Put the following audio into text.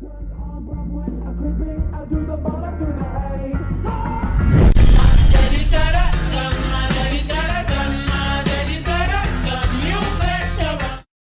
turned on,